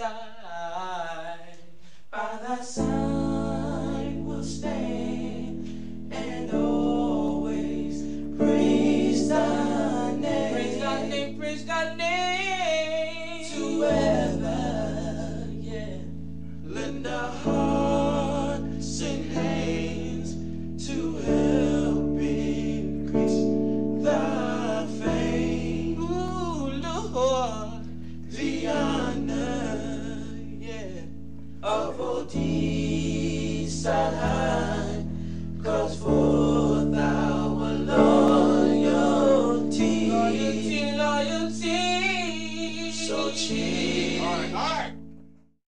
side. By thy side will stand and always praise thy name. Praise thy name, praise thy name. To ever, yeah, lend a hearts of Odisha, cause for thou alone loyalty, loyalty, loyalty, so cheap. All right, all right.